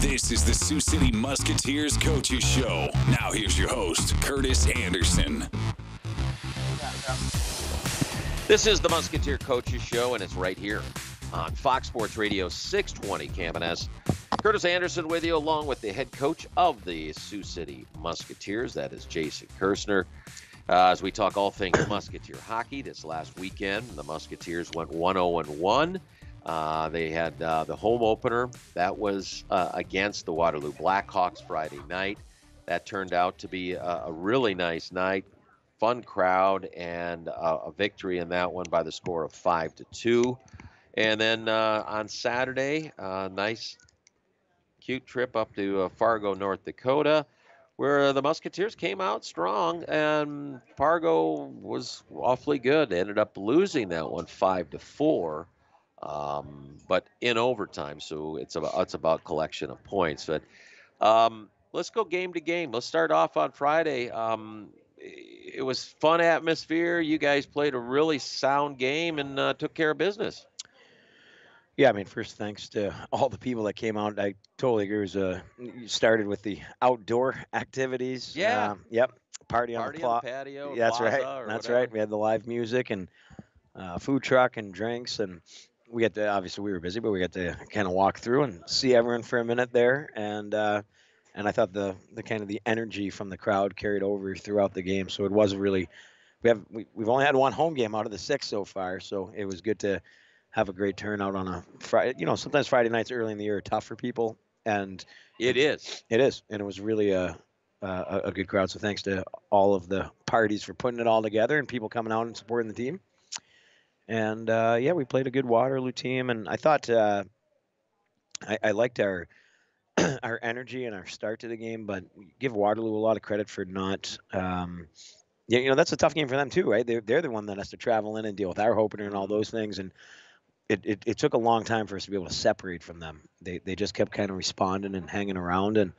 This is the Sioux City Musketeers Coaches Show. Now here's your host, Curtis Anderson. This is the Musketeer Coaches Show, and it's right here on Fox Sports Radio 620 KMNS. Curtis Anderson with you, along with the head coach of the Sioux City Musketeers. That is Jason Kersner. Uh, as we talk all things Musketeer hockey, this last weekend, the Musketeers went 1 0 1. Uh, they had uh, the home opener. That was uh, against the Waterloo Blackhawks Friday night. That turned out to be a, a really nice night, fun crowd, and a victory in that one by the score of five to two. And then uh, on Saturday, uh, nice, cute trip up to uh, Fargo, North Dakota where the Musketeers came out strong, and Fargo was awfully good. They ended up losing that one five to four, um, but in overtime. So it's about it's about collection of points. But um, let's go game to game. Let's start off on Friday. Um, it was fun atmosphere. You guys played a really sound game and uh, took care of business. Yeah, I mean, first thanks to all the people that came out. I totally agree. It was uh, you started with the outdoor activities. Yeah. Um, yep. Party, Party on the, on the patio. Yeah, that's right. That's whatever. right. We had the live music and uh, food truck and drinks, and we got to obviously we were busy, but we got to kind of walk through and see everyone for a minute there, and uh, and I thought the the kind of the energy from the crowd carried over throughout the game. So it was really we have we, we've only had one home game out of the six so far, so it was good to have a great turnout on a Friday. You know, sometimes Friday nights early in the year are tough for people, and It is. it is, and it was really a, a a good crowd. So thanks to all of the parties for putting it all together and people coming out and supporting the team. And uh, yeah, we played a good Waterloo team, and I thought uh, I, I liked our our energy and our start to the game, but give Waterloo a lot of credit for not. Um, yeah, you know that's a tough game for them too, right? They're they're the one that has to travel in and deal with our opener and all those things, and it, it, it took a long time for us to be able to separate from them. They they just kept kind of responding and hanging around, and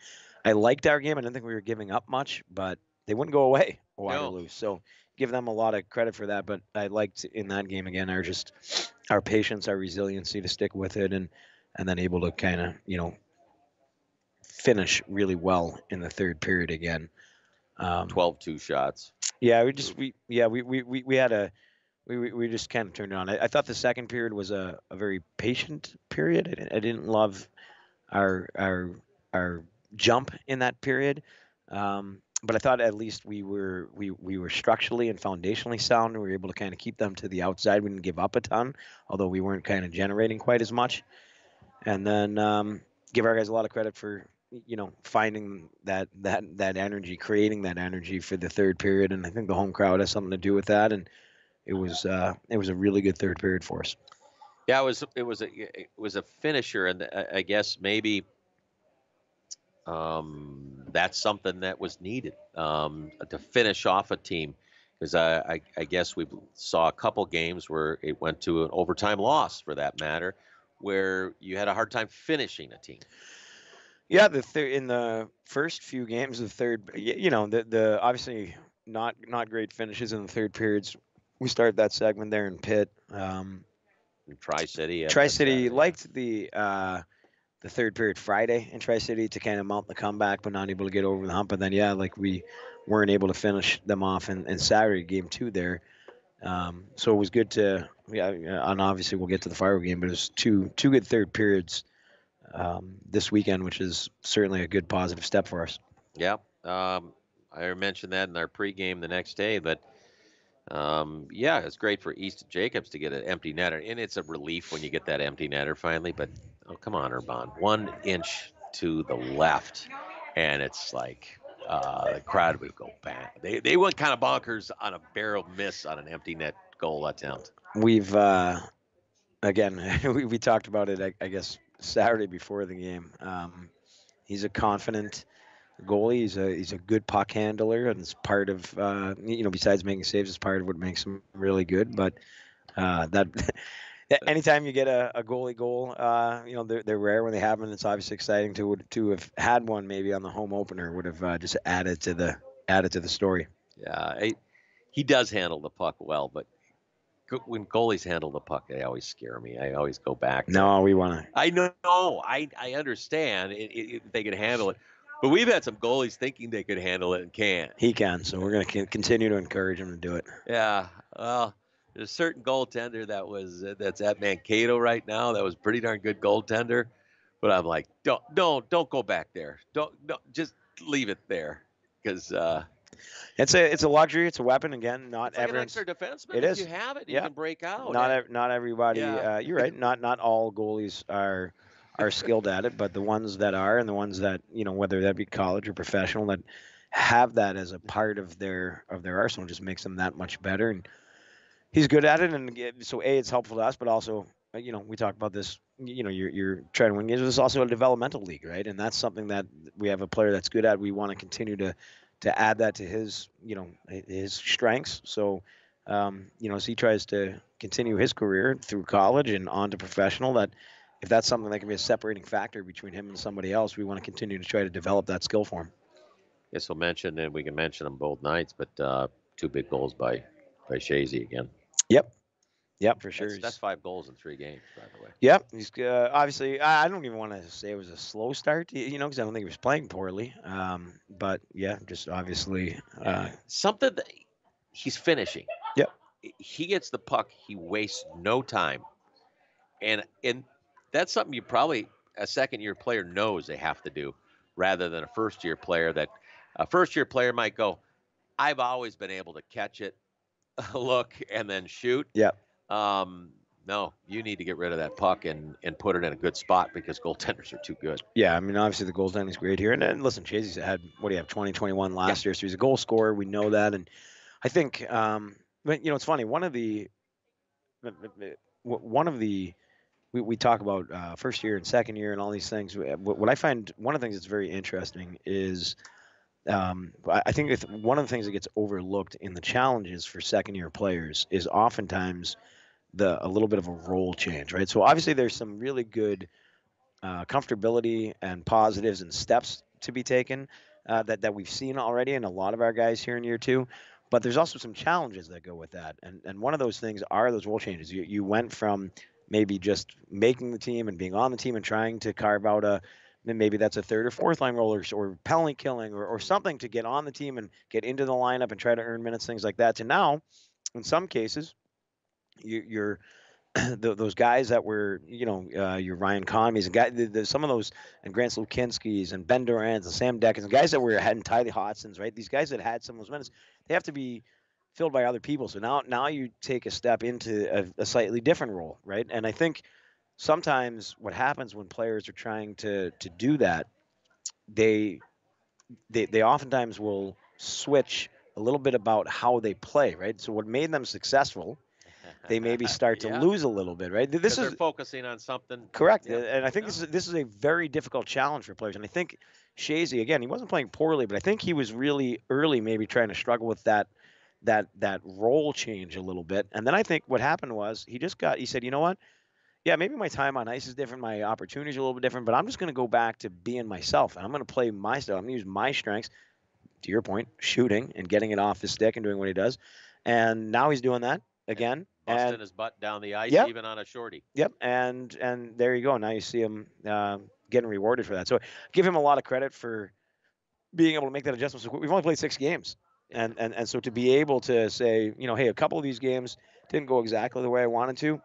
I liked our game. I didn't think we were giving up much, but they wouldn't go away. Waterloo, so give them a lot of credit for that. But I liked in that game again our just our patience, our resiliency to stick with it, and and then able to kind of you know finish really well in the third period again. Um, 12 two shots. yeah, we just we yeah we we we, we had a we, we, we just kind of turned it on. I, I thought the second period was a, a very patient period. I didn't, I didn't love our our our jump in that period, um, but I thought at least we were we we were structurally and foundationally sound. We were able to kind of keep them to the outside. We didn't give up a ton, although we weren't kind of generating quite as much. And then um, give our guys a lot of credit for you know finding that that that energy creating that energy for the third period and i think the home crowd has something to do with that and it was uh it was a really good third period for us Yeah, it was it was a it was a finisher, and I- I guess maybe um, that's something that was needed um, to finish off a team. Because I, I, I guess we saw a couple games where it went to an overtime loss, for that matter, where you had a hard time finishing a team. yeah the thir- in the first few games of third you know the the obviously not not great finishes in the third periods we started that segment there in Pitt. Um, Tri City. Tri City liked the uh, the third period Friday in Tri City to kind of mount the comeback, but not able to get over the hump. And then yeah, like we weren't able to finish them off in, in Saturday game two there. Um, so it was good to yeah, and obviously we'll get to the Fargo game, but it was two two good third periods um, this weekend, which is certainly a good positive step for us. Yeah. Um, I mentioned that in our pregame the next day, but um, yeah, it's great for East Jacobs to get an empty netter, and it's a relief when you get that empty netter finally. But oh, come on, Urban, one inch to the left, and it's like uh, the crowd would go bang. They they went kind of bonkers on a barrel miss on an empty net goal attempt. We've uh, again we, we talked about it I, I guess Saturday before the game. Um, he's a confident goalie. He's a he's a good puck handler, and it's part of uh, you know besides making saves, it's part of what makes him really good. But uh, that anytime you get a, a goalie goal, uh, you know they're, they're rare when they happen. It's obviously exciting to to have had one maybe on the home opener would have uh, just added to the added to the story. Yeah, he, he does handle the puck well, but when goalies handle the puck, they always scare me. I always go back. No, we want to. I know. I I understand it, it, it- they can handle it, but we've had some goalies thinking they could handle it and can't. He can, so we're going to continue to encourage him to do it. Yeah. Well, there's a certain goaltender that was uh, that's at Mankato right now. That was pretty darn good goaltender, but I'm like, don't don't don't go back there. Don't don't just leave it there because uh, It's a it's a luxury. It's a weapon. Again, not like an extra defenseman. it if is. you have it, you Yeah. can break out. not ev- not everybody. Yeah. Uh, you're right. Not not all goalies are are skilled at it, but the ones that are, and the ones that you know, whether that be college or professional, that have that as a part of their of their arsenal, just makes them that much better. And he's good at it, and so a it's helpful to us, but also uh, you know we talk about this. You know, you're you're trying to win games. There's also a developmental league, right? And that's something that we have a player that's good at. We want to continue to to add that to his you know his strengths. So um, you know, as he tries to continue his career through college and on to professional, that if that's something that can be a separating factor between him and somebody else, we want to continue to try to develop that skill for him. Yes, we'll mention, and we can mention them both nights, but uh, two big goals by by Shazy again. Yep. Yep, for sure. That's, that's five goals in three games, by the way. Yep, he's uh, obviously. I I don't even want to say it was a slow start, you know, because I don't think he was playing poorly. Um, but yeah, just obviously. Uh, Something that he's finishing. Yep. He gets the puck. He wastes no time, and and that's something you probably a second year player knows they have to do, rather than a first year player that a first year player might go. I've always been able to catch it, look, and then shoot. Yep. Um, no, you need to get rid of that puck and and put it in a good spot because goaltenders are too good. yeah, I mean, obviously the goaltending's great here, and, and listen, Chazy's had what do you have, 2021 last year, so he's a goal scorer. We know that, and I think, um, but you know, it's funny. One of the, one of the, we, we talk about uh, first year and second year and all these things. What, what I find one of the things that's very interesting is, um, I think one of the things that gets overlooked in the challenges for second year players is oftentimes the a little bit of a role change, right? So obviously there's some really good uh, comfortability and positives and steps to be taken uh, that that we've seen already in a lot of our guys here in year two. But there's also some challenges that go with that, and and one of those things are those role changes. You you went from maybe just making the team and being on the team and trying to carve out a then maybe that's a third or fourth line roller or penalty killing or, or something to get on the team and get into the lineup and try to earn minutes, things like that. To now, in some cases, you, you're those guys that were, you know, uh, your Ryan Conmy's and guy, the, the, some of those and Grant Lukinskis and Ben Durant's and Sam Deckens and guys that were had Tyler Hodsons, right? These guys that had some of those minutes, they have to be filled by other people. So now, now you take a step into a, a slightly different role, right? And I think sometimes what happens when players are trying to to do that, they they they oftentimes will switch a little bit about how they play, right? So what made them successful, they maybe start to Yeah, lose a little bit, right? This is focusing on something. correct, Yeah, and I think this is this is a very difficult challenge for players. And I think Shazy again, he wasn't playing poorly, but I think he was really early, maybe trying to struggle with that that that role change a little bit. And then I think what happened was he just got he said, you know what? Yeah, maybe my time on ice is different, my opportunities are a little bit different, but I'm just going to go back to being myself, and I'm going to play my style. I'm going to use my strengths. To your point, shooting and getting it off the stick and doing what he does. And now he's doing that again. busting And his butt down the ice, Yep. even on a shorty. Yep, and and there you go. Now you see him uh, getting rewarded for that. So give him a lot of credit for being able to make that adjustment. So quick. we've only played six games, and and and so to be able to say, you know, hey, a couple of these games didn't go exactly the way I wanted to.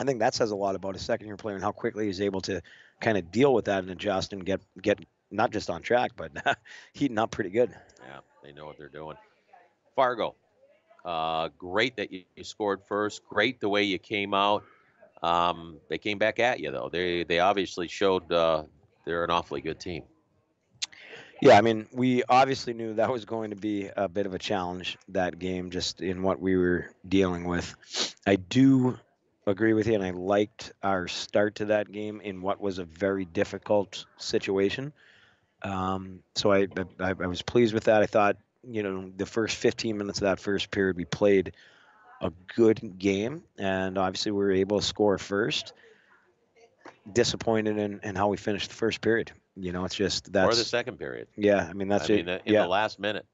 I think that says a lot about a second year player and how quickly he's able to kind of deal with that and adjust and get get not just on track, but heating up pretty good. Yeah, they know what they're doing. Fargo, uh, great that you, you scored first. Great the way you came out. Um, they came back at you though. They they obviously showed uh, they're an awfully good team. Yeah, I mean, we obviously knew that was going to be a bit of a challenge that game, just in what we were dealing with. I do agree with you, and I liked our start to that game in what was a very difficult situation. Um, so I, I I was pleased with that. I thought, you know, the first 15 minutes of that first period, we played a good game, and obviously we were able to score first. Disappointed in, in how we finished the first period. You know, it's just that's or the second period. yeah, I mean that's I it. mean, in yeah, the last minute.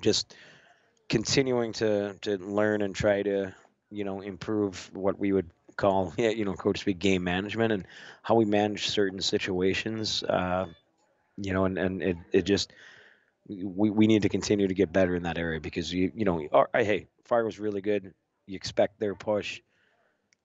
just continuing to to learn and try to you know, improve what we would call, you know, coach speak game management and how we manage certain situations. Uh, you know, and and it it just we, we need to continue to get better in that area because you you know, right, hey, was really good. You expect their push.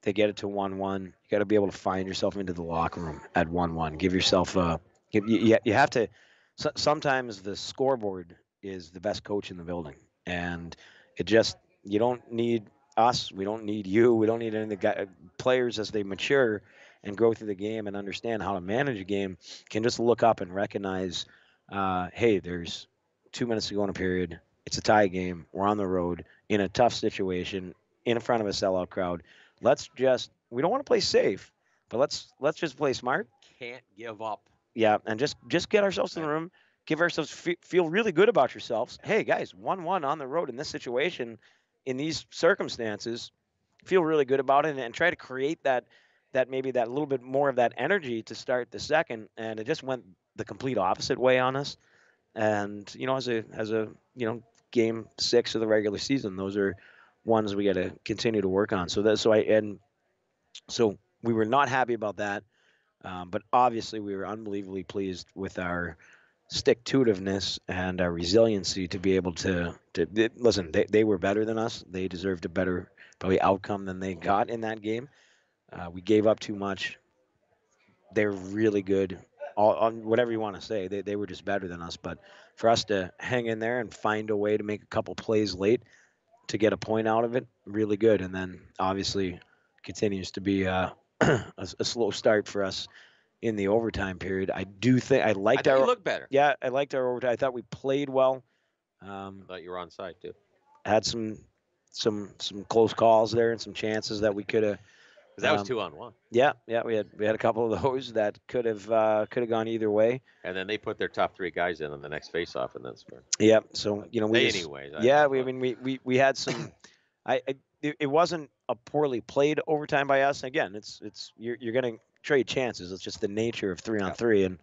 They get it to one one. You got to be able to find yourself into the locker room at one one. Give yourself a. Give, you, you you have to. So, sometimes the scoreboard is the best coach in the building, and it just you don't need us. We don't need you. We don't need any of the guy, players as they mature and go through the game and understand how to manage a game. Can just look up and recognize, uh, hey, there's two minutes to go in a period. It's a tie game. We're on the road in a tough situation in front of a sellout crowd. Let's just we don't want to play safe, but let's let's just play smart. Can't give up. Yeah, and just just get ourselves in the room, give ourselves fe- feel really good about yourselves. Hey guys, one one on the road in this situation, in these circumstances, feel really good about it, and, and try to create that that maybe that little bit more of that energy to start the second, and it just went the complete opposite way on us. And you know, as a as a you know game six of the regular season, those are ones we got to continue to work on. So that so I and so we were not happy about that, um, but obviously we were unbelievably pleased with our stick to itiveness and our resiliency to be able to to listen. They they were better than us. They deserved a better probably outcome than they got in that game. Uh, we gave up too much. They're really good. All, on whatever you want to say, they, they were just better than us. But for us to hang in there and find a way to make a couple plays late to get a point out of it, really good. And then obviously continues to be uh, a, a slow start for us in the overtime period. I do think I I liked thought our look better. yeah, I liked our overtime. I thought we played well. Um, I thought you were on side too. had some some some close calls there and some chances that we could have. that was Um, two on one. yeah, yeah, we had we had a couple of those that could have uh, could have gone either way. And then they put their top three guys in on the next face-off and then scored. Yeah, so you know we They just- anyways. I yeah, we I mean we we, we had some. I, I it, it wasn't a poorly played overtime by us. Again, it's it's you're you're gonna trade chances. It's just the nature of three on three, and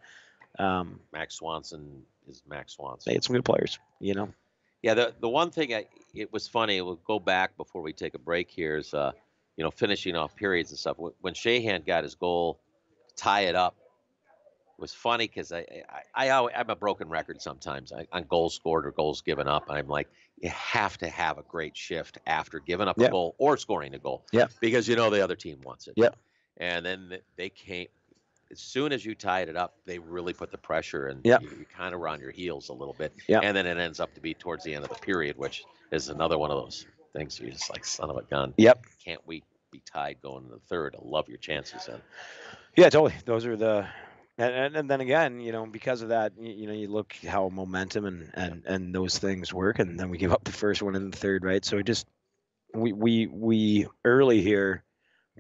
um, Max Swanson is Max Swanson. they had some good players. You know, Yeah, the the one thing I, it was funny. We'll go back before we take a break. Here is, uh, you know, finishing off periods and stuff. When, Shahan got his goal, tie it up, it was funny because I, I I, I'm a broken record sometimes I, on goals scored or goals given up. I'm like, you have to have a great shift after giving up Yeah. a goal or scoring a goal. Yeah. Because you know the other team wants it. Yeah. And then they came. As soon as you tied it up, they really put the pressure, and Yeah. you, you kind of were on your heels a little bit. Yeah. And then it ends up to be towards the end of the period, which is another one of those things you're just like, son of a gun. Yep. Can't we be tied going to the third? I love your chances then. Yeah, totally. Those are the, and, and, then again, you know, because of that, you, you know, you look how momentum and, and, and those things work, and then we give up the first one and the third, right? So it just, we, we, we early here,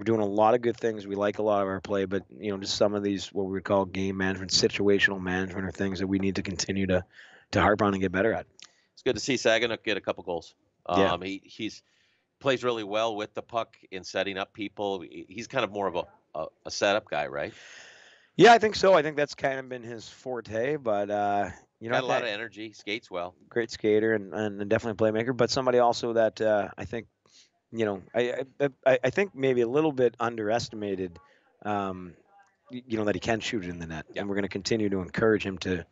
we're doing a lot of good things. We like a lot of our play, but you know, just some of these what we would call game management, situational management, are things that we need to continue to, to harp on and get better at. It's good to see Saganuk get a couple goals. Yeah. Um, he he's plays really well with the puck in setting up people. He's kind of more of a, a, a setup guy, right? Yeah, I think so. I think that's kind of been his forte, but uh, you know, Got a lot of energy, skates well. great skater and, and definitely a playmaker, but somebody also that uh, I think, you know, I, I I think maybe a little bit underestimated. Um, you know that he can shoot it in the net, Yeah. and we're going to continue to encourage him to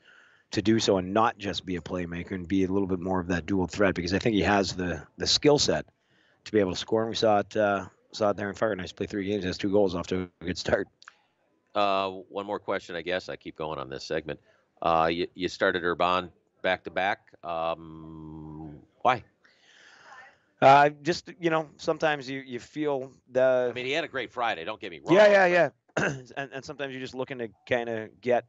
to do so and not just be a playmaker and be a little bit more of that dual threat because I think he has the the skill set to be able to score. And we saw it uh, saw it there in Fire Nice play three games, has two goals off to a good start. Uh, one more question, I guess. I keep going on this segment. Uh, you, you started Urban back to back. Um, why? Uh, just you know, sometimes you you feel the I mean, he had a great Friday. Don't get me wrong. Yeah, yeah, yeah. and, and sometimes you're just looking to kind of get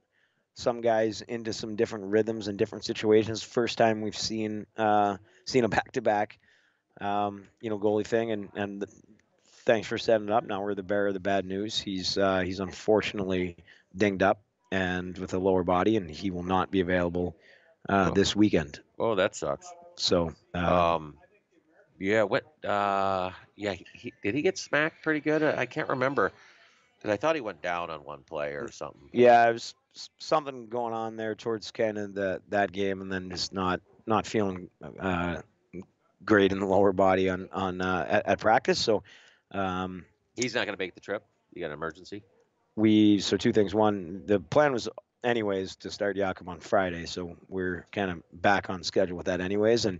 some guys into some different rhythms and different situations. First time we've seen uh, seen a back to back, um, you know, goalie thing, and and thanks for setting it up. Now we're the bearer of the bad news. He's uh, he's unfortunately dinged up and with a lower body, and he will not be available uh, Oh. this weekend. Oh, that sucks. So uh, Um, yeah. What? Uh, yeah. He, did he get smacked pretty good? I can't remember. Because I thought he went down on one play or something. Yeah, it was something going on there towards of the that game, and then just not not feeling uh, great in the lower body on on uh, at, at practice. So um, He's not going to make the trip. You got an emergency? we so two things. One, the plan was anyways to start Jakob on Friday, so we're kind of back on schedule with that anyways, and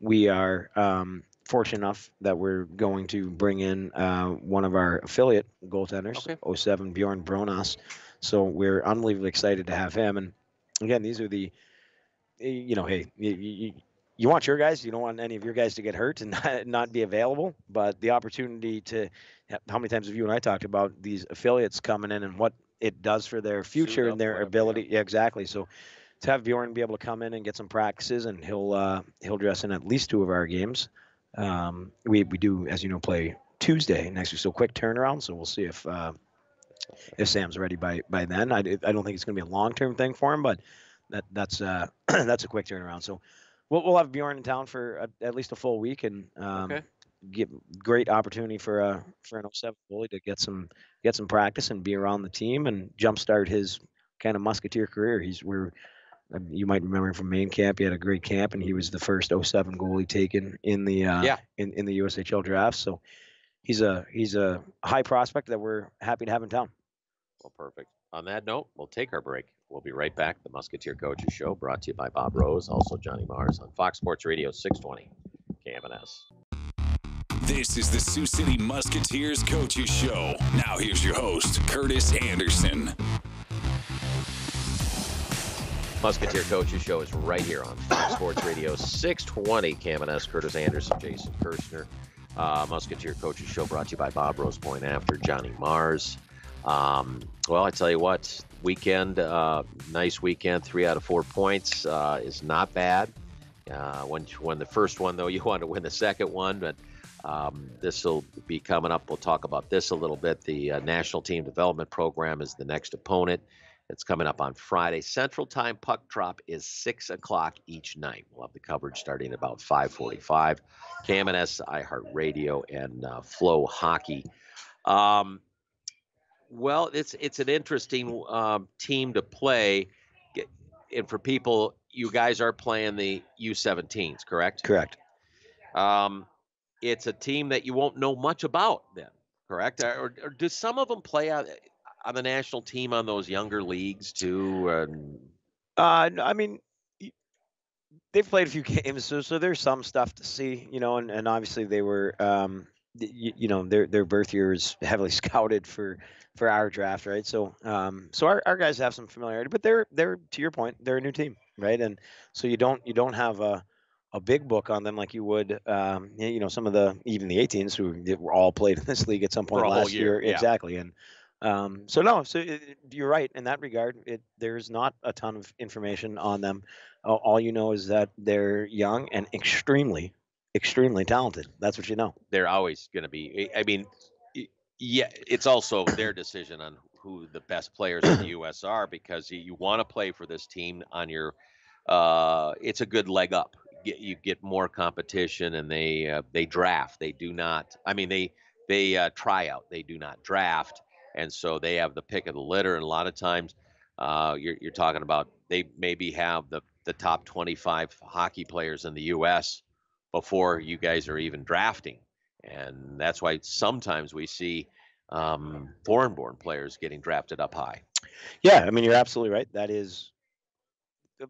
we are um, fortunate enough that we're going to bring in uh, one of our affiliate goaltenders, Okay. 07 Bjorn Bronas. So we're unbelievably excited to have him. And again, these are the, you know, hey, you, you, you want your guys. You don't want any of your guys to get hurt and not, not be available. But the opportunity to, how many times have you and I talked about these affiliates coming in and what it does for their future and their ability? Yeah, exactly. So to have Bjorn be able to come in and get some practices, and he'll uh, he'll dress in at least two of our games. Um, we we do, as you know, play Tuesday next week, so quick turnaround. So we'll see if uh, if Sam's ready by by then. I, I don't think it's going to be a long term thing for him, but that that's uh, that's a quick turnaround. So we'll we'll have Bjorn in town for a, at least a full week and um, Okay. get great opportunity for a for an 07 goalie to get some get some practice and be around the team and jumpstart his kind of musketeer career. He's we're you might remember him from main camp. He had a great camp, and he was the first 07 goalie taken in the uh, Yeah. in, in the USHL draft. So he's a he's a high prospect that we're happy to have in town. Well, perfect. On that note, we'll take our break. We'll be right back. The Musketeer Coaches Show, brought to you by Bob Rose, also Johnny Mars on Fox Sports Radio 620 KMNS. This is the Sioux City Musketeers Coaches Show. Now here's your host, Curtis Anderson. Musketeer Coaches Show is right here on Fox Sports Radio 620 KMNS. Curtis Anderson, Jason Kersner. Uh, Musketeer Coaches Show brought to you by Bob Rose Point after Johnny Mars. Um, well, I tell you what, weekend, uh, nice weekend. Three out of four points uh, is not bad. Uh, when you won the first one, though, you want to win the second one, but um, this will be coming up. We'll talk about this a little bit. The uh, National Team Development Program is the next opponent. It's coming up on Friday. Central Time puck drop is six o'clock each night. We'll have the coverage starting about 5:45. KMNS, iHeartRadio, and uh, Flow Hockey. Um, well, it's it's an interesting um, team to play, and for people, you guys are playing the U17s, correct? Correct. Um, it's a team that you won't know much about, then, correct? Or, or do some of them play on, on the national team on those younger leagues too? And Uh, I mean, they've played a few games, so so there's some stuff to see, you know, and, and obviously they were, um, you, you know, their their birth year is heavily scouted for for our draft, right? So, um, so our, our guys have some familiarity, but they're they're to your point, they're a new team, right? And so you don't you don't have a a big book on them like you would, um, you know, some of the even the 18s who were all played in this league at some point last year, yeah. exactly, and um, so no, so it, you're right in that regard. It there's not a ton of information on them. All, you know is that they're young and extremely, extremely talented. That's what you know. they're always going to be. I mean, yeah, it's also their decision on who the best players in the U.S. are because you, you want to play for this team on your. Uh, it's a good leg up. Get, you get more competition, and they uh, they draft. They do not. I mean, they they uh, try out. They do not draft, and so they have the pick of the litter. And a lot of times, uh, you're you're talking about they maybe have the the top 25 hockey players in the U.S. before you guys are even drafting and that's why sometimes we see um, foreign-born players getting drafted up high. Yeah, I mean you're absolutely right. That is uh,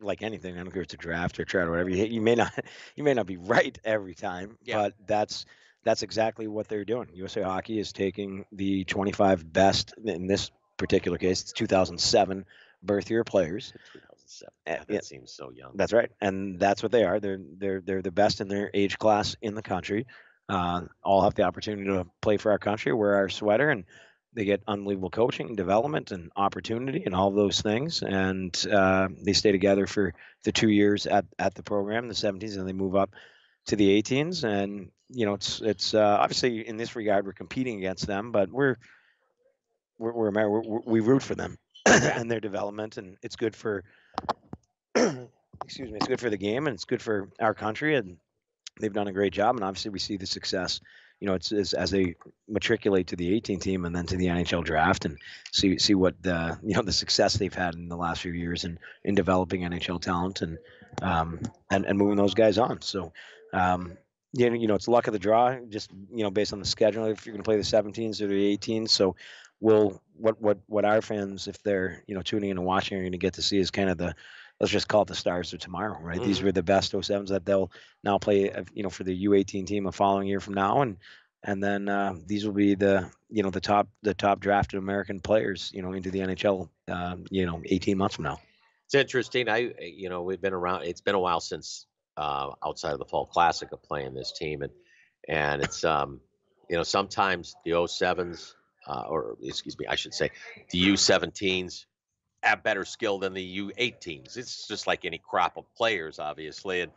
like anything. I don't care if it's a draft or tryout or whatever. You, you may not you may not be right every time, Yeah. but that's that's exactly what they're doing. USA Hockey is taking the 25 best in this particular case. It's 2007 birth year players. 2007. Uh, that yeah. seems so young. That's right, and that's what they are. They're they're they're the best in their age class in the country. Uh, all have the opportunity to play for our country, wear our sweater, and they get unbelievable coaching, development, and opportunity, and all those things. And uh, they stay together for the two years at at the program, the 17s, and they move up to the 18s. And you know, it's it's uh, obviously in this regard we're competing against them, but we're we're, we're, we're, we're we root for them and their development, and it's good for excuse me, it's good for the game and it's good for our country, and they've done a great job. And obviously, we see the success you know, it's, it's as they matriculate to the 18 team and then to the NHL draft and see see what the you know the success they've had in the last few years in in developing NHL talent and um, and and moving those guys on. So. Um, yeah, you know, it's luck of the draw, just you know, based on the schedule. If you're going to play the 17s or the 18s, so we'll what what what our fans, if they're you know tuning in and watching, are going to get to see is kind of the let's just call it the stars of tomorrow, right? Mm-hmm. These were the best 07s that they'll now play, uh, you know, for the U18 team a following year from now, and and then uh, these will be the you know the top the top drafted American players, you know, into the NHL, uh, you know, 18 months from now. It's interesting. I you know we've been around. It's been a while since uh, outside of the fall classic of playing this team, and and it's um you know sometimes the 07s uh, or excuse me, I should say the U17s have better skill than the U18s. It's just like any crop of players, obviously. And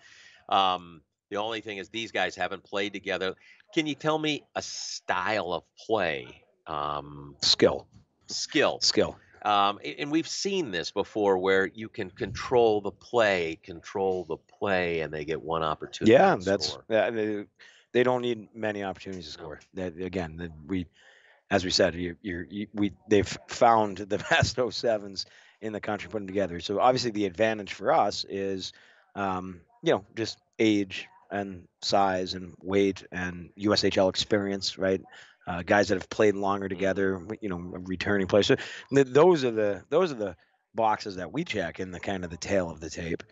um, the only thing is, these guys haven't played together. Can you tell me a style of play? Um, skill. Skill. Skill. Um, and we've seen this before where you can control the play, control the play, and they get one opportunity. Yeah, that's yeah, they, they don't need many opportunities to score. That again, that we as we said, you, you're, you, we they've found the best 07s in the country, put them together. So obviously, the advantage for us is, um, you know, just age and size and weight and USHL experience, right? Uh, guys that have played longer together, you know, returning players. So th- those are the those are the boxes that we check in the kind of the tail of the tape,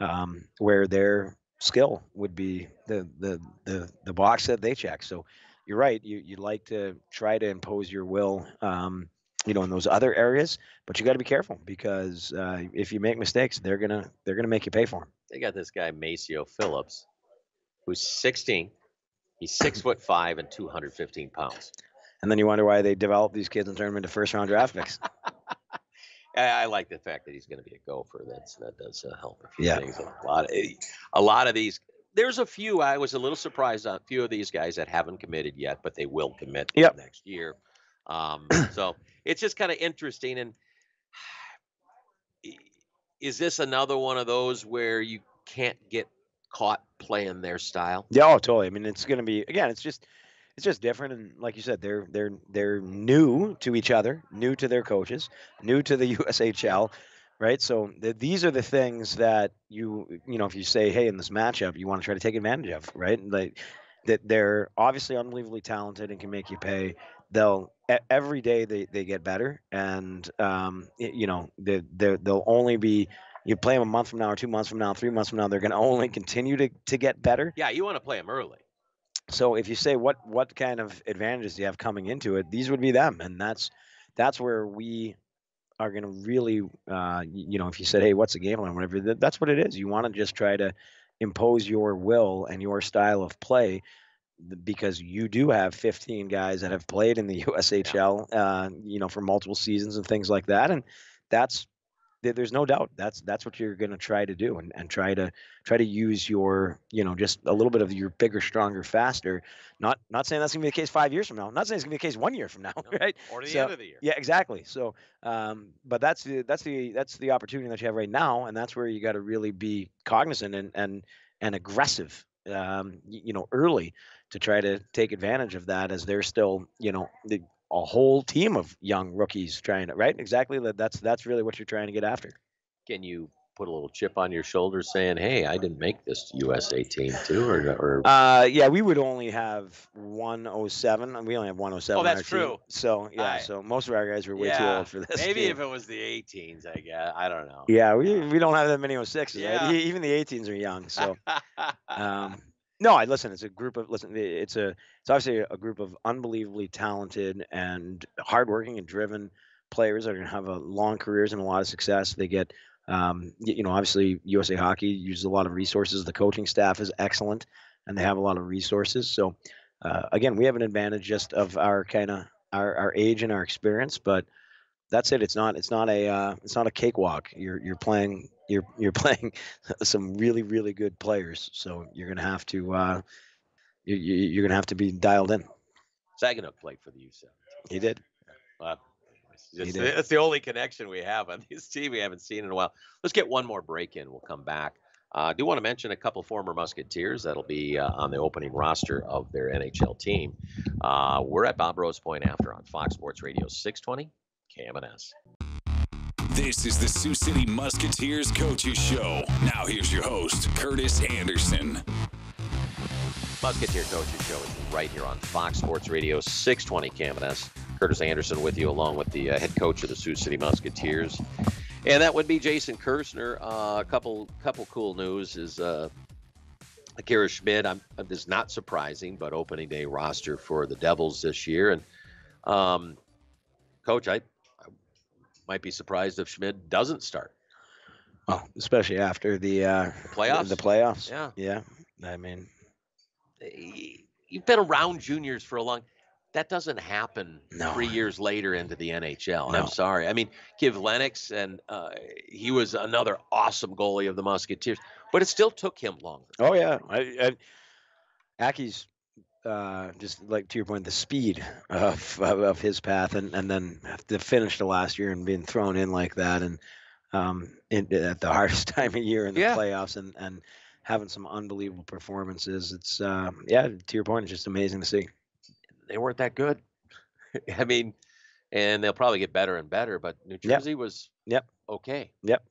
um, where their skill would be the the the the box that they check. So you're right. You you like to try to impose your will, um, you know, in those other areas, but you got to be careful because uh, if you make mistakes, they're gonna they're gonna make you pay for them. They got this guy Maceo Phillips, who's 16. He's six foot five and 215 pounds. And then you wonder why they develop these kids and turn them into first round draft picks. I, like the fact that he's going to be a gopher. That's that does uh, help a few yeah. things. A lot of a lot of these there's a few I was a little surprised on a few of these guys that haven't committed yet, but they will commit yep. next year. Um, so it's just kind of interesting. And is this another one of those where you can't get caught playing their style? Yeah, oh, totally. I mean, it's going to be again. It's just it's just different, and like you said, they're they're they're new to each other, new to their coaches, new to the USHL right? So th- these are the things that you you know if you say, hey, in this matchup, you want to try to take advantage of, right? Like that they're obviously unbelievably talented and can make you pay. They'll every day they, they get better, and um, you know they they'll only be. You play them a month from now, or two months from now, three months from now, they're going to only continue to to get better. Yeah, you want to play them early. So if you say what what kind of advantages do you have coming into it, these would be them, and that's that's where we are going to really, uh, you know, if you said, hey, what's the game plan, whatever, that's what it is. You want to just try to impose your will and your style of play because you do have 15 guys that have played in the USHL, uh, you know, for multiple seasons and things like that. And that's there's no doubt that's that's what you're going to try to do and, and try to try to use your you know just a little bit of your bigger stronger faster. Not not saying that's going to be the case five years from now not saying it's going to be the case one year from now no, right? or the so, end of the year. yeah exactly. So um, but that's the that's the that's the opportunity that you have right now and that's where you got to really be cognizant and and and aggressive um, you know early to try to take advantage of that as they're still you know the a whole team of young rookies trying to right? Exactly that's that's really what you're trying to get after. Can you put a little chip on your shoulder saying hey i didn't make this usa team too or, or... uh yeah we would only have 107 we only have 107 oh that's true. Team. so yeah I, so most of our guys were way yeah, too old for this maybe if it was the 18s i guess i don't know. Yeah we, we don't have that many 06s yeah. right? even the 18s are young so um no, I listen. It's a group of listen. It's a it's obviously a group of unbelievably talented and hardworking and driven players that are going to have a long careers and a lot of success. They get, um, you know, obviously USA Hockey uses a lot of resources. The coaching staff is excellent, and they have a lot of resources. So, uh, again, we have an advantage just of our kind of our, our age and our experience, but that's it. It's not it's not a uh, it's not a cakewalk. You're you're playing you're you're playing some really really good players. So you're gonna have to uh, you, you're gonna have to be dialed in. Saginaw played for the U7. He did. Well, just, that's the only connection we have on this team we haven't seen in a while. Let's get one more break in. We'll come back. I do want to mention a couple former Musketeers that'll be uh, on the opening roster of their NHL team. Uh, we're at Bob Rose Point after on Fox Sports Radio 620 KMNS. This is the Sioux City Musketeers Coaches Show. Now here's your host, Curtis Anderson. Musketeer Coaches Show is right here on Fox Sports Radio 620 KMNS. Curtis Anderson with you, along with the uh, head coach of the Sioux City Musketeers, and that would be Jason Kersner. Uh, a couple couple cool news is uh, Akira Schmid. I'm, this is not surprising, but opening day roster for the Devils this year, and um, coach, I might be surprised if Schmid doesn't start. Well, especially after the uh, The playoffs? The playoffs. Yeah. Yeah. I mean, You've been around juniors for a long. That doesn't happen No. three years later into the NHL. No. I'm sorry. I mean, give Lennox, and uh, he was another awesome goalie of the Musketeers, but it still took him longer. oh yeah. I, I, Aki's uh, just like to your point, the speed of of, of his path, and and then the finish to last year and being thrown in like that, and um, in, at the hardest time of year in the Yeah. playoffs, and and having some unbelievable performances. It's uh, yeah. To your point, it's just amazing to see. They weren't that good. I mean, and they'll probably get better and better, but New Yep. Jersey was Yep. okay. Yep.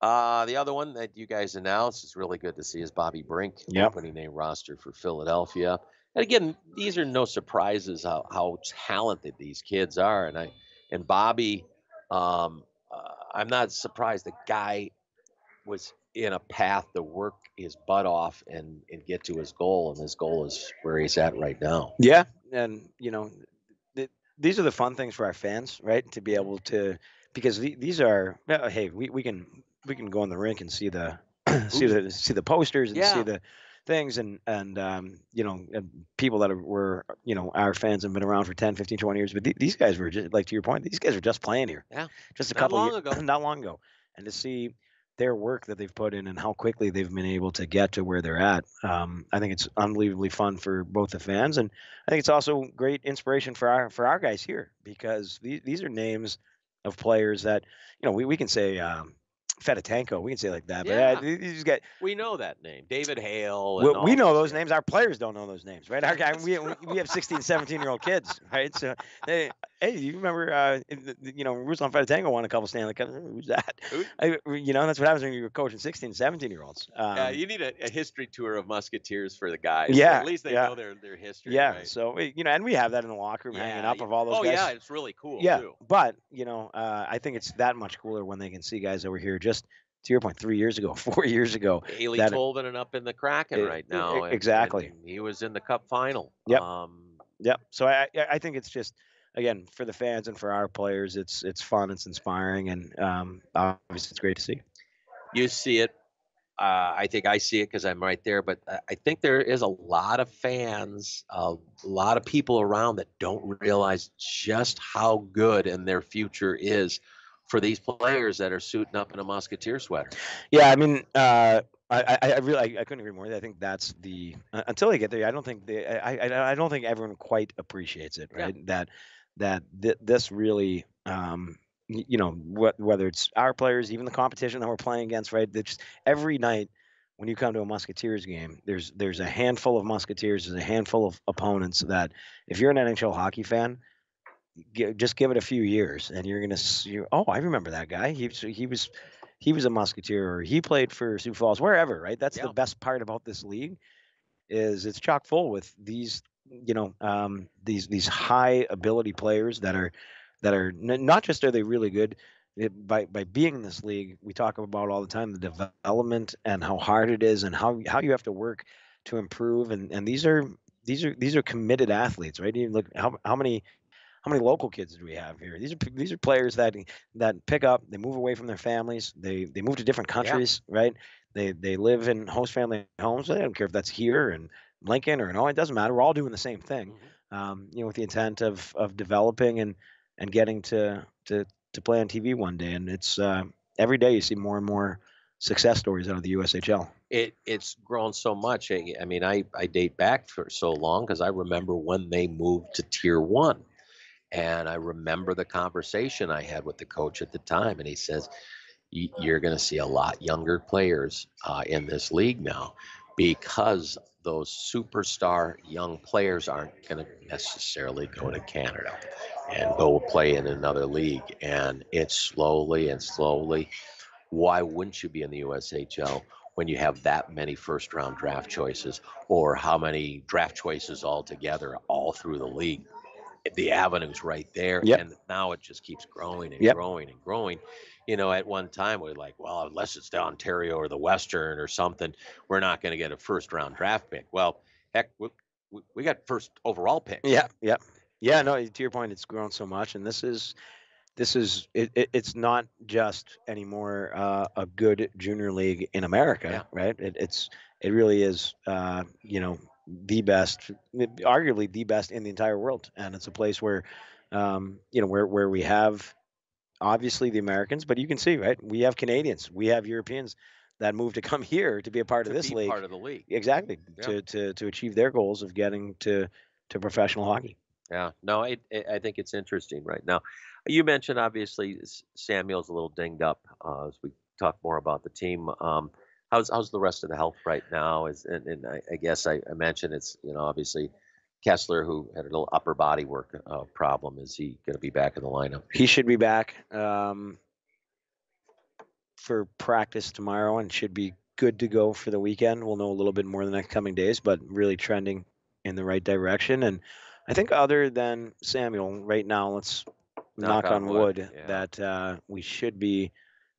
Uh, the other one that you guys announced is really good to see is Bobby Brink Yep. opening a roster for Philadelphia. And again, these are no surprises how, how talented these kids are. And I and Bobby, um, uh, I'm not surprised the guy was in a path to work his butt off and, and get to his goal. And his goal is where he's at right now. Yeah, and you know, th- these are the fun things for our fans, right? To be able to, because the, these are, uh, hey, we, we can we can go on the rink and see the see the see the posters and Yeah. see the things and and um, you know and people that are, were you know our fans have been around for 10 15 20 years but th- these guys were just like to your point these guys were just playing here Yeah. just a Not couple long year- ago. not long ago and to see their work that they've put in and how quickly they've been able to get to where they're at. Um, I think it's unbelievably fun for both the fans, and I think it's also great inspiration for our for our guys here because these these are names of players that you know we, we can say um, Fedotenko, we can say like that, but Yeah. these guys We know that name, David Hale. we, we know those names. Our players don't know those names, right? Our guy, we, we we have 16, 17 year old kids, right? So, hey, hey, you remember, uh, in the- the- you know, Ruslan Fedotenko won a couple Stanley Cups. Who's that? Who? I, you know, that's what happens when you're coaching 16, 17 year olds. Um, Yeah, you need a, a history tour of Musketeers for the guys. Yeah, at least they yeah. know their their history. yeah. right? So you know, and we have that in the locker room, hanging up you- of all those oh guys. yeah, it's really cool. yeah, too. but you know, uh, I think it's that much cooler when they can see guys over here just to your point, three years ago, four years ago. Haley that- Tolvanen up in the Kraken E- right now. and- exactly. and he was in the Cup final. Yep. Um, Yep. So I I- think it's just again for the fans and for our players, it's it's fun, it's inspiring, and um, obviously it's great to see. you see it. Uh, I think I see it because I'm right there. But I- I think there is a lot of fans, a lot of people around that don't realize just how good and their future is for these players that are suiting up in a musketeer sweater. Yeah, I mean, uh, I, I, I really, I, I couldn't agree more. I think that's the uh, until they get there. I don't think they, I, I, I don't think everyone quite appreciates it, Yeah. right? That, that th- this really, um, you know, wh- whether it's our players, even the competition that we're playing against, right? That just every night when you come to a Musketeers game, there's there's a handful of Musketeers, there's a handful of opponents that, if you're an NHL hockey fan, just give it a few years, and you're gonna see. Oh, I remember that guy. He was- he was he was a musketeer or he played for Sioux Falls, wherever, right? That's Yeah. the best part about this league is it's chock full with these, you know, um, these these high ability players that are that are n- not just are they really good it, by by being in this league. We talk about all the time the development and how hard it is and how how you have to work to improve and and these are these are these are committed athletes, right? You look how how many how many local kids do we have here? These are these are players that that pick up, they move away from their families, they they move to different countries, right? They they live in host family homes. I don't care if that's here in Lincoln or no, it doesn't matter. We're all doing the same thing, um, you know, with the intent of of developing and and getting to to to play on TV one day. And it's uh, every day you see more and more success stories out of the USHL. It it's grown so much. I, I mean, I I date back for so long because I remember when they moved to Tier One, and I remember the conversation I had with the coach at the time, and he says, you're going to see a lot younger players uh, in this league now because those superstar young players aren't going to necessarily go to Canada and go play in another league. And it's slowly and slowly. Why wouldn't you be in the USHL when you have that many first round draft choices or how many draft choices altogether all through the league? The avenue's right there. Yep. And now it just keeps growing and Yep. growing and growing. You know, at one time we are like, well, unless it's the Ontario or the Western or something, we're not going to get a first round draft pick. Well, heck, we, we- we got first overall pick. Yeah, yeah, yeah. No, to your point, it's grown so much, and this is, this is, it, it, it's not just anymore uh, a good junior league in America, Yeah. right? It, it's, it really is, uh, you know, the best, arguably the best in the entire world, and it's a place where, um, you know, where where we have, obviously the Americans, but you can see, right? We have Canadians, we have Europeans that move to come here to be a part to of this be league. part of the league. Exactly. Yeah. To, to to achieve their goals of getting to to professional hockey. Yeah, no, I I I think it's interesting right now. You mentioned obviously Samuel's a little dinged up uh, as we talk more about the team. Um, how's how's the rest of the health right now? Is and, and I, I guess I, I mentioned it's you know obviously Kessler who had a little upper body work uh, problem. Is he going to be back in the lineup? He should be back um, for practice tomorrow and should be good to go for the weekend. We'll know a little bit more in the next coming days, but really trending in the right direction. And I think other than Samuel, right now, let's knock, on, wood, yeah. that uh, we should be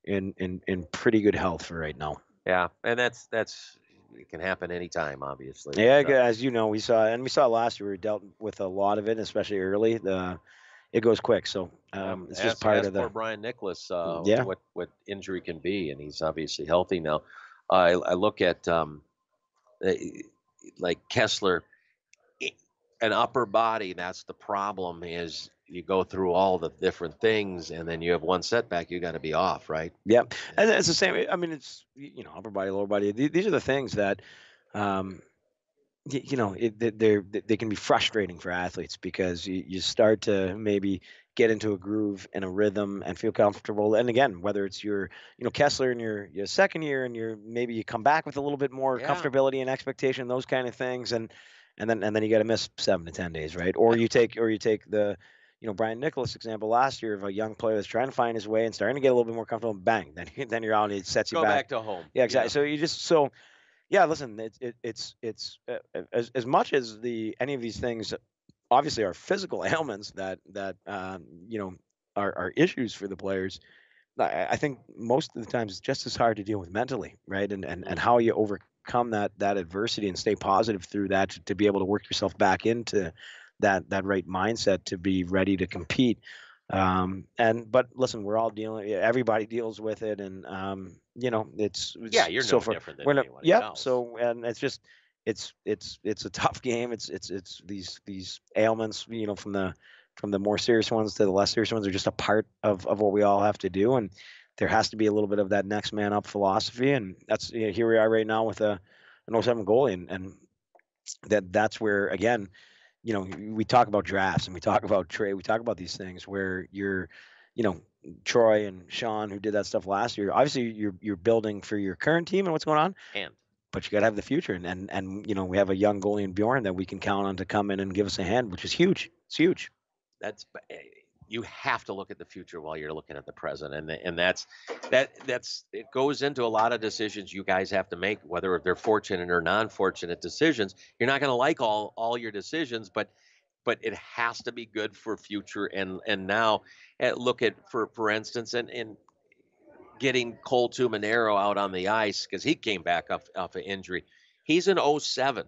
in, in in pretty good health for right now. Yeah, and that's that's it can happen anytime, obviously. Yeah, So- as you know, we saw and we saw last year we dealt with a lot of it, especially early. The it goes quick, so um, it's ask- just part of the. poor Brian Nicholas, uh, Yeah. what what injury can be, and he's obviously healthy now. I I look at um, like Kessler, an upper body. That's the problem. Is you go through all the different things, and then you have one setback, you got to be off, right? Yep, and it's the same. I mean, it's you know upper body, lower body. These are the things that, um, you know, it, they- they're they they can be frustrating for athletes because you, you start to maybe get into a groove and a rhythm and feel comfortable. And again, whether it's your you know Kessler in your your second year and you're maybe you come back with a little bit more Yeah. comfortability and expectation, those kind of things, and and then and then you got to miss seven to ten days, right? Or you take or you take the you know Brian Nicholas example last year of a young player that's trying to find his way and starting to get a little bit more comfortable. And bang, then then you're out and it sets you Go back. back to home. Yeah, exactly. know? So you just so yeah. Listen, it's it, it's it's uh, uh, as as much as the any of these things obviously are physical ailments that that um, you know are are issues for the players. I, I think most of the times it's just as hard to deal with mentally, right? And and and how you overcome that that adversity and stay positive through that to, to be able to work yourself back into that that right mindset to be ready to compete. Um, and but listen, we're all dealing. Everybody deals with it, and um, you know it's, it's yeah, you're so no for, different than anyone yep. else. So and it's just it's it's it's a tough game. It's it's it's these these ailments, you know, from the from the more serious ones to the less serious ones are just a part of of what we all have to do, and there has to be a little bit of that next man up philosophy, and that's you know, here we are right now with a an 07 goalie, and, and that that's where again, you know, we talk about drafts and we talk about trade, we talk about these things where you're, you know, Troy and Sean who did that stuff last year. Obviously, you're you're building for your current team and what's going on, and but you got to have the future. And, and and you know, we have a young goalie in Bjorn that we can count on to come in and give us a hand, which is huge. It's huge. that's eh, you have to look at the future while you're looking at the present and and that's that that's it goes into a lot of decisions you guys have to make whether they're fortunate or non-fortunate decisions. You're not going to like all all your decisions but but it has to be good for future and and now eh, look at for for instance and and getting Cole Tumanero out on the ice because he came back off off an injury. He's an 07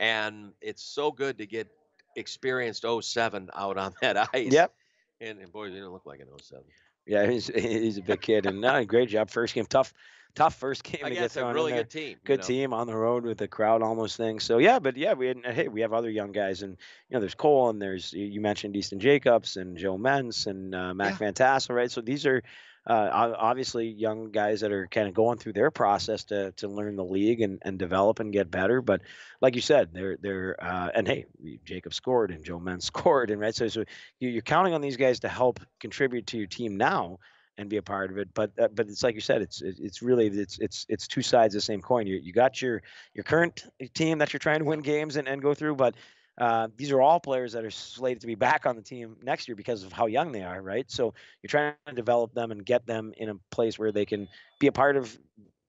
and it's so good to get experienced 07 out on that ice. Yep. And, and boy, he didn't look like an 07. Yeah, he's he's a big kid and no, great job. First game, tough, tough first game to get Against a really good team. you good know. team on the road with the crowd almost thing. So yeah, but yeah, we had, hey, we have other young guys, and you know, there's Cole, and there's you you mentioned Easton Jacobs and Joe Mentz and uh, Mac Yeah. Van Tassel, right? So these are uh, obviously young guys that are kind of going through their process to to learn the league and, and develop and get better. But like you said, they're they're uh, and hey, Jacob scored and Joe Mentz scored, and right, so so you- you're counting on these guys to help contribute to your team now. and be a part of it. But uh, but it's like you said, it's it's really it's it's it's two sides of the same coin. You you got your your current team that you're trying to win games and, and go through, but uh, these are all players that are slated to be back on the team next year because of how young they are, right? So you're trying to develop them and get them in a place where they can be a part of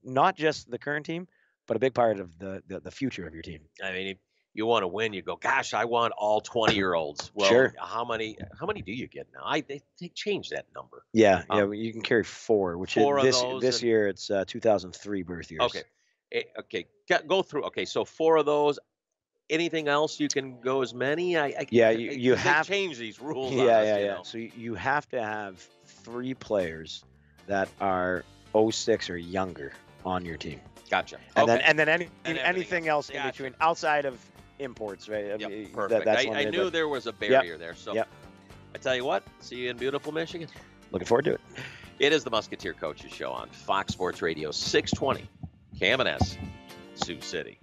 not just the current team, but a big part of the the, the future of your team. I mean, if you want to win, you go, gosh, I want all 20 year olds. Well, Sure. how many how many do you get now? I they, they changed that number. Yeah, yeah, Um, well, you can carry four, which four is this this and- year it's uh, 2003 birth years. Okay. Eh, Okay. Go through. Okay. So four of those. Anything else you can go as many? I, I Yeah, I- you- I- you they have- changed these rules. Yeah, us, yeah, you yeah. know. So you- you have to have three players that are 06 or younger on your team, Gotcha. and okay. then and then any, And anything else, in Gotcha. between outside of imports, right? I Yep, mean, that- perfect. that's I, I knew there was a barrier there. So Yep. I tell you what, see you in beautiful Michigan. looking forward to it. It is the Musketeer Coaches Show on Fox Sports Radio 620, KMNS, Sioux City.